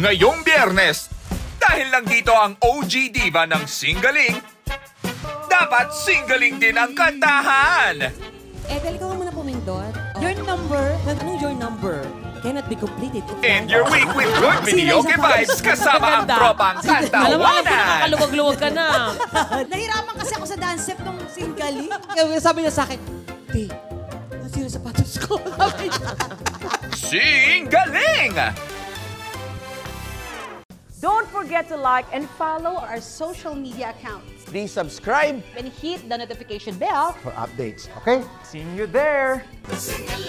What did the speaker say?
ngayong biyernes. Dahil lang dito ang OG diva ng Singaling, dapat Singaling din ang kantahan. Ethel, ikaw muna pumindot. Your number? Anong your number? Cannot be completed. End your week with good videoke vibes kasama ang tropang Alam mo, alam kantawanan. nakakaluwag-luwag ka na. Nahirapan kasi ako sa dance step nung singgali. Kaya sabi niya sa akin, Di, nasira sapatos ko. Singaling! Don't forget to like and Follow our social media accounts. Please subscribe and hit the notification bell for updates, okay? Seeing you there. Singaling.